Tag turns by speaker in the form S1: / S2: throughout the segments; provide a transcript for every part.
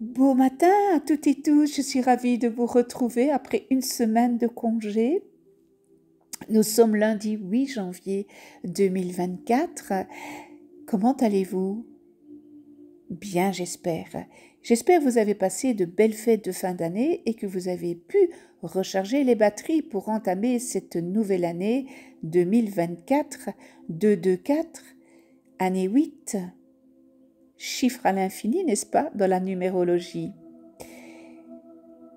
S1: matin à toutes et tous, je suis ravie de vous retrouver après une semaine de congé. Nous sommes lundi 8 janvier 2024. Comment allez-vous? Bien, j'espère. J'espère que vous avez passé de belles fêtes de fin d'année et que vous avez pu recharger les batteries pour entamer cette nouvelle année 2024 224, année 8 chiffre à l'infini, n'est-ce pas, dans la numérologie.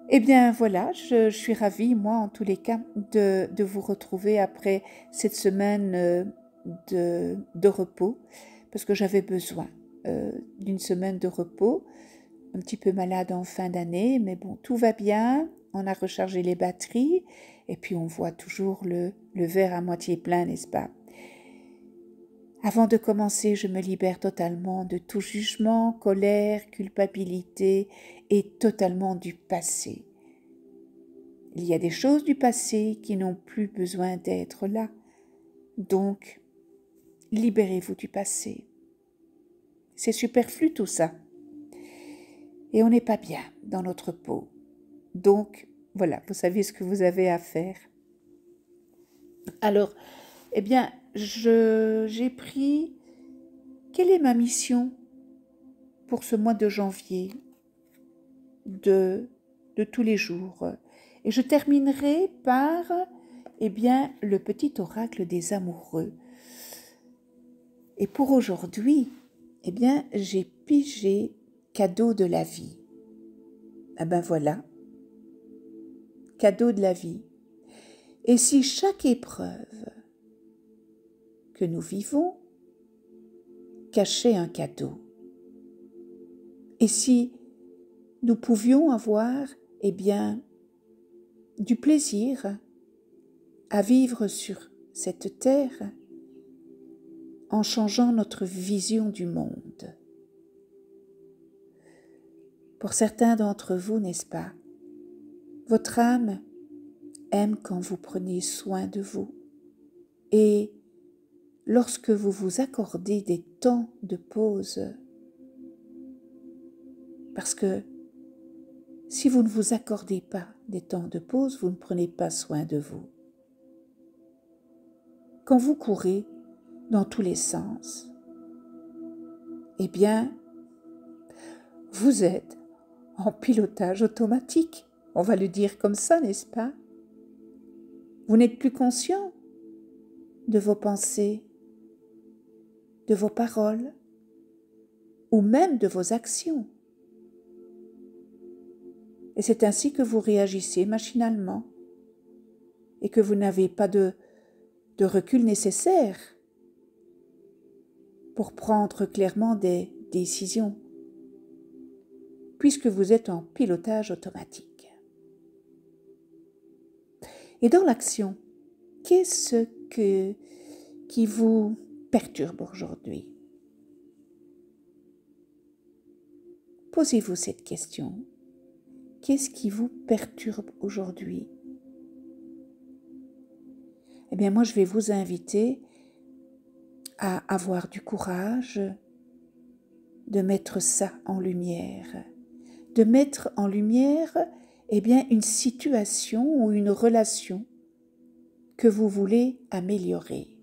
S1: Eh bien voilà, je, suis ravie, moi en tous les cas, de, vous retrouver après cette semaine euh, de, repos, parce que j'avais besoin euh, d'une semaine de repos, un petit peu malade en fin d'année, mais bon, tout va bien, on a rechargé les batteries, et puis on voit toujours le verre à moitié plein, n'est-ce pas? Avant de commencer, je me libère totalement de tout jugement, colère, culpabilité et totalement du passé. Il y a des choses du passé qui n'ont plus besoin d'être là. Donc, libérez-vous du passé. C'est superflu tout ça. Et on n'est pas bien dans notre peau. Donc, voilà, vous savez ce que vous avez à faire. Alors, eh bien, j'ai pris quelle est ma mission pour ce mois de janvier de, de tous les jours? Et je terminerai par eh bien, le petit oracle des amoureux. Et pour aujourd'hui, eh bien, j'ai pigé cadeau de la vie. Ah ben voilà, cadeau de la vie. Et si chaque épreuve nous vivons cachait un cadeau. Et si nous pouvions avoir, eh bien, du plaisir à vivre sur cette terre en changeant notre vision du monde. Pour certains d'entre vous, n'est-ce pas, votre âme aime quand vous prenez soin de vous et lorsque vous vous accordez des temps de pause. Parce que si vous ne vous accordez pas des temps de pause, vous ne prenez pas soin de vous. Quand vous courez dans tous les sens, eh bien, vous êtes en pilotage automatique. On va le dire comme ça, n'est-ce pas? Vous n'êtes plus conscient de vos pensées, de vos paroles ou même de vos actions. Et c'est ainsi que vous réagissez machinalement et que vous n'avez pas de, recul nécessaire pour prendre clairement des décisions, puisque vous êtes en pilotage automatique. Et dans l'action, qu'est-ce que, qui vous perturbe aujourd'hui Posez-vous cette question. Qu'est-ce qui vous perturbe aujourd'hui? Eh bien, moi, je vais vous inviter à avoir du courage de mettre ça en lumière, de mettre en lumière, eh bien, une situation ou une relation que vous voulez améliorer.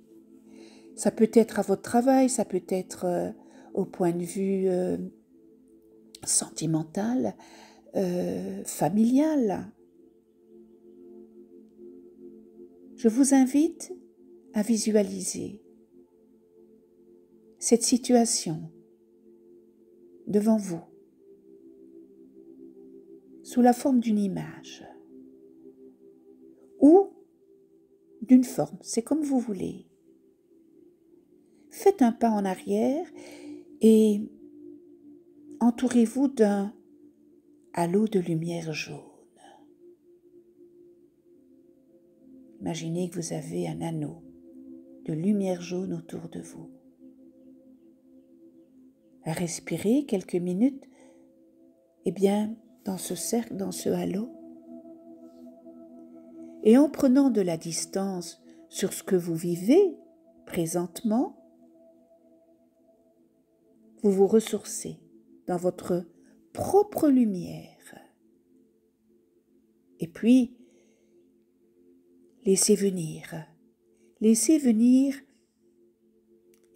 S1: Ça peut être à votre travail, ça peut être euh, au point de vue euh, sentimental, euh, familial. Je vous invite à visualiser cette situation devant vous sous la forme d'une image ou d'une forme, c'est comme vous voulez faites un pas en arrière et entourez-vous d'un halo de lumière jaune. Imaginez que vous avez un anneau de lumière jaune autour de vous. Respirez quelques minutes, bien, dans ce cercle, dans ce halo. Et en prenant de la distance sur ce que vous vivez présentement, vous vous ressourcez dans votre propre lumière. Et puis, laissez venir, laissez venir,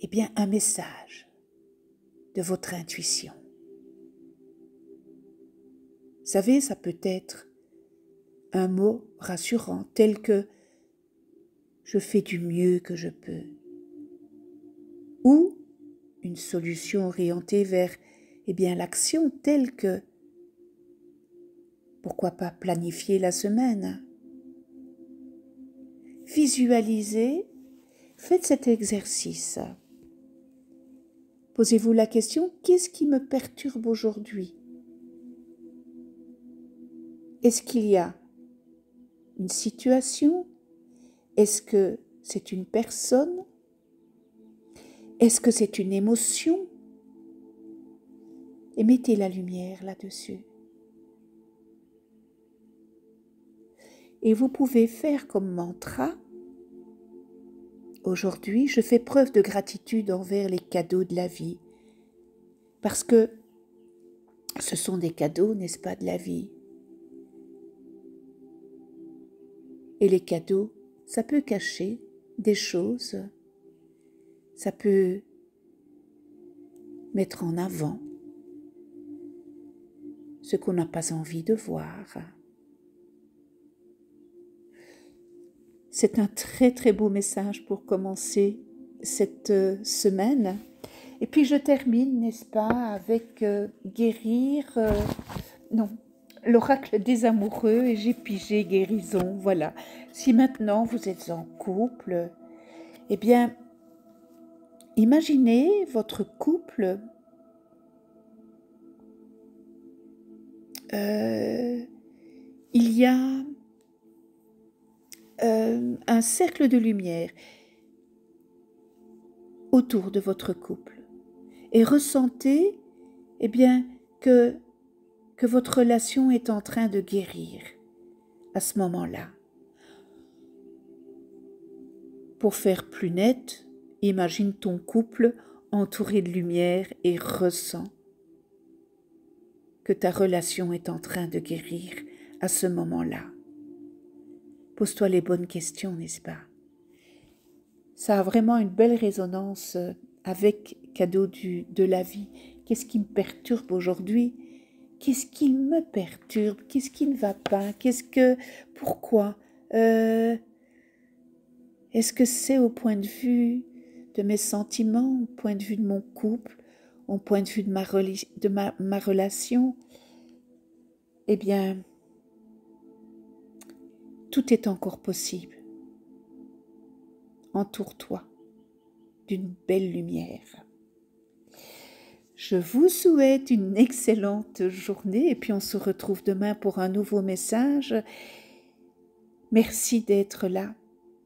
S1: eh bien, un message de votre intuition. Vous savez, ça peut être un mot rassurant tel que je fais du mieux que je peux. Ou une solution orientée vers eh bien l'action telle que pourquoi pas planifier la semaine. Visualisez, faites cet exercice. Posez-vous la question, qu'est-ce qui me perturbe aujourd'hui? Est-ce qu'il y a une situation? Est-ce que c'est une personne? Est-ce que c'est une émotion? Et mettez la lumière là-dessus. Et vous pouvez faire comme mantra, aujourd'hui je fais preuve de gratitude envers les cadeaux de la vie, parce que ce sont des cadeaux, n'est-ce pas, de la vie? Et les cadeaux, ça peut cacher des choses, ça peut mettre en avant ce qu'on n'a pas envie de voir. C'est un très très beau message pour commencer cette euh, semaine. Et puis je termine, n'est-ce pas, avec euh, guérir, euh, non, l'oracle des amoureux et j'ai pigé guérison. Voilà. Si maintenant vous êtes en couple, eh bien, imaginez votre couple. il y a euh, un cercle de lumière autour de votre couple et ressentez eh bien que votre relation est en train de guérir à ce moment-là. Pour faire plus net, imagine ton couple entouré de lumière et ressens que ta relation est en train de guérir à ce moment-là. Pose-toi les bonnes questions, n'est-ce pas? Ça a vraiment une belle résonance euh, avec cadeau de la vie. Qu'est-ce qui me perturbe aujourd'hui? Qu'est-ce qui me perturbe? Qu'est-ce qui ne va pas? Qu'est-ce que Pourquoi? Euh, Est-ce que c'est au point de vue de mes sentiments, au point de vue de mon couple, au point de vue de ma, relation Eh bien, tout est encore possible. Entoure-toi d'une belle lumière. Je vous souhaite une excellente journée et puis on se retrouve demain pour un nouveau message. Merci d'être là.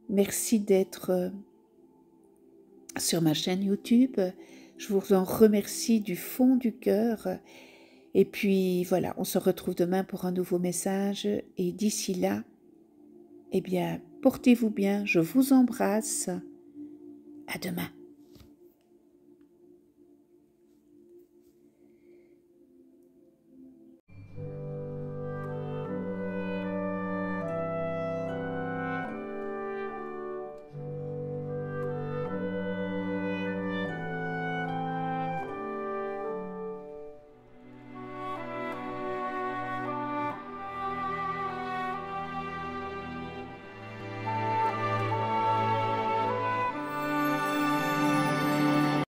S1: Merci d'être euh, sur ma chaîne YouTube. Je vous en remercie du fond du cœur. Et puis voilà, on se retrouve demain pour un nouveau message. Et d'ici là, eh bien, portez-vous bien, je vous embrasse. À demain.